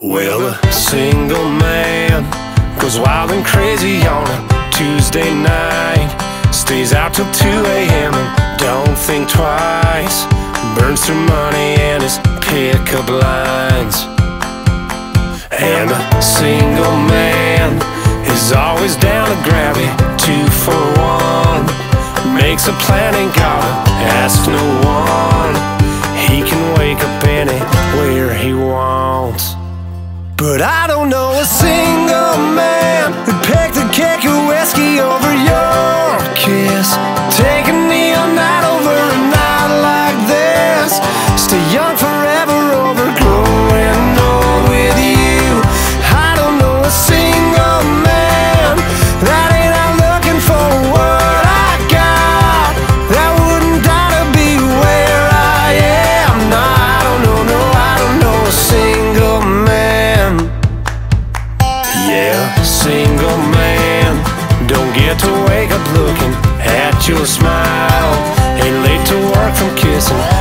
Well, a single man goes wild and crazy on a Tuesday night. Stays out till 2 a.m. and don't think twice. Burns through money and his pickup lines. And a single man is always down to grab it two for one. Makes a plan and gotta ask no don't know a single Yeah, single man. Don't get to wake up looking at your smile. Ain't late to work from kissing.